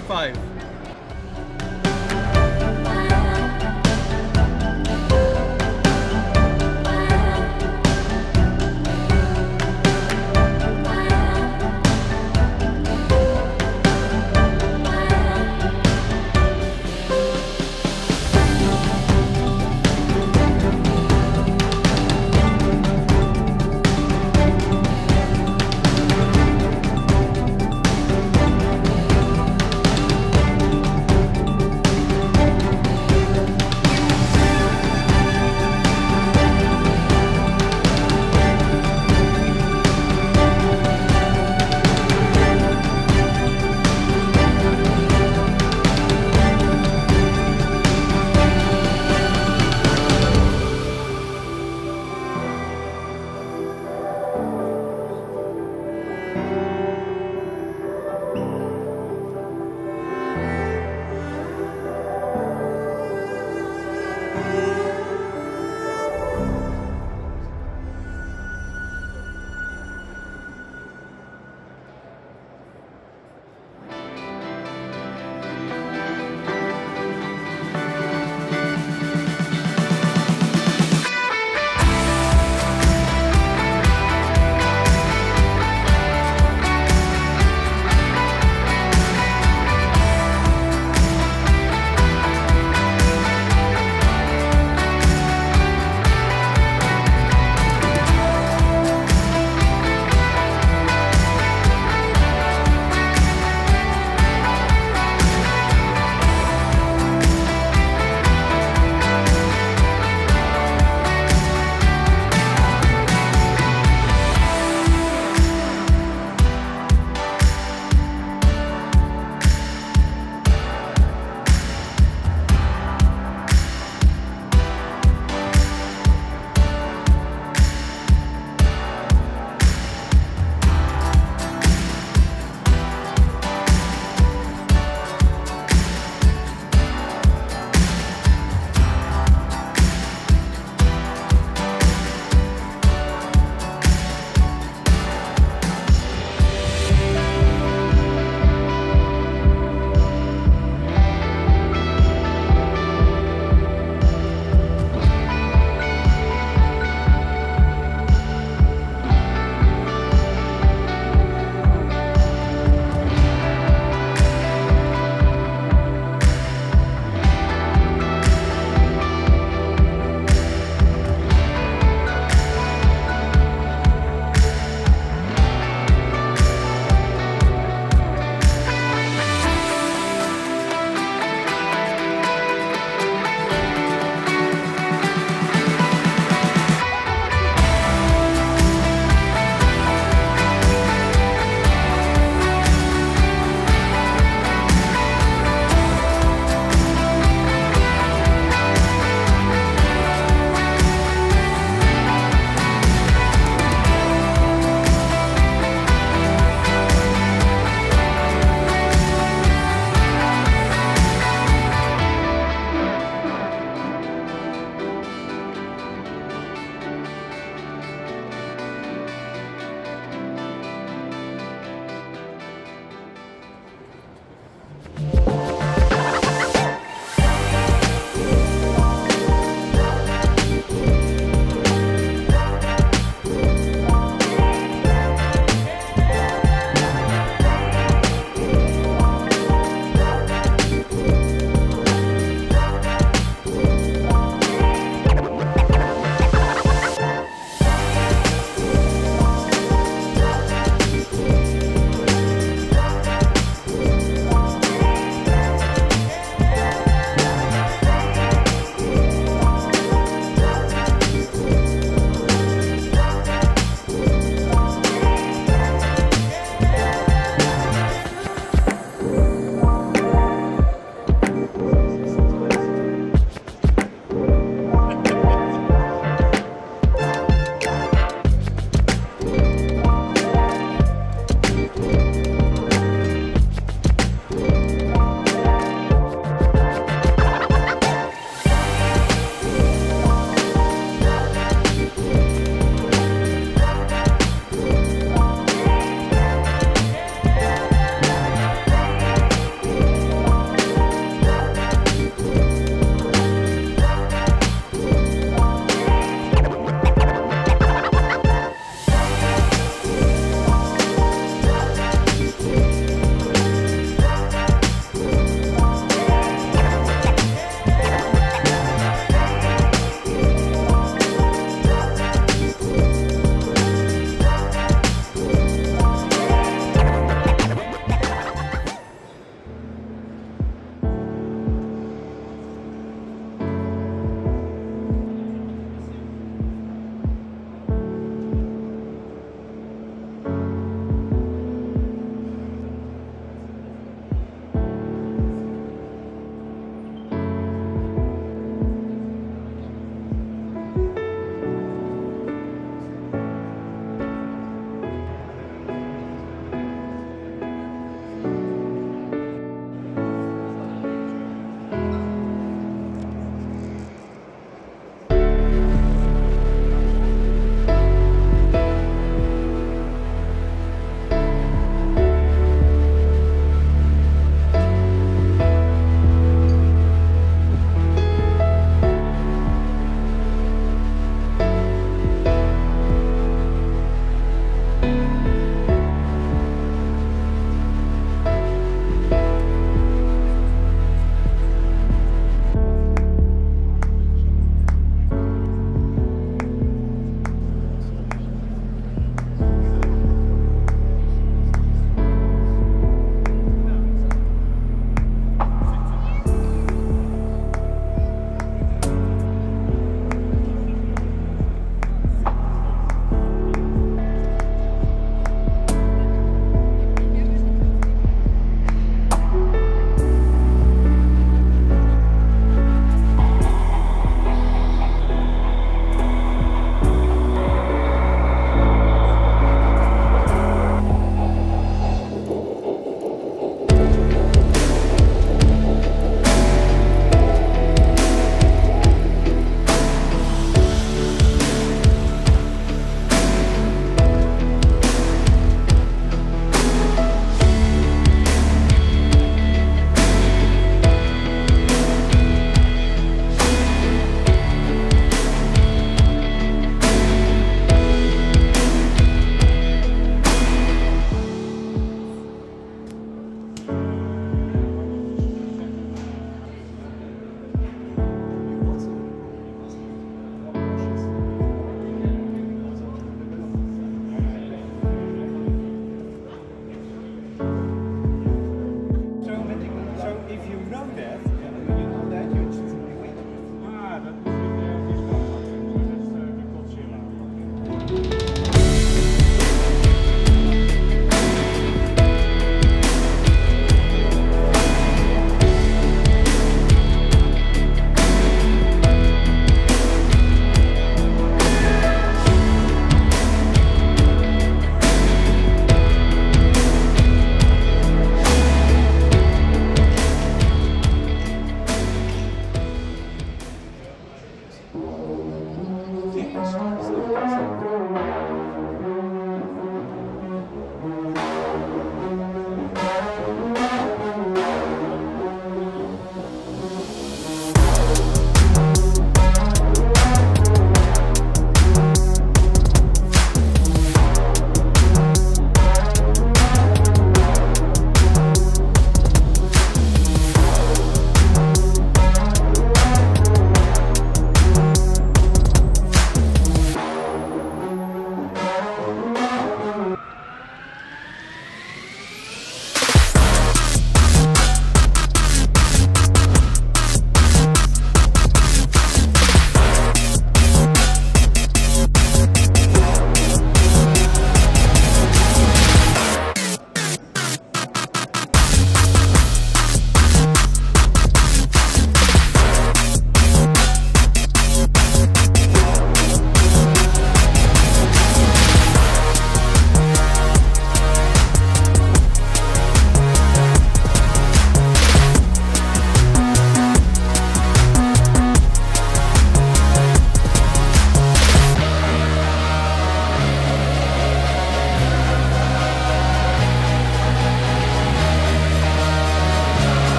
75.